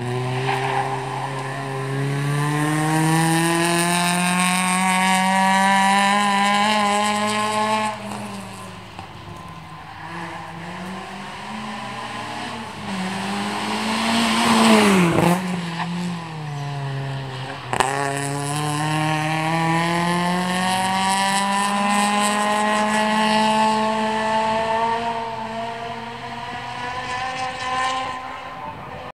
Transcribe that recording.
Mm-hmm.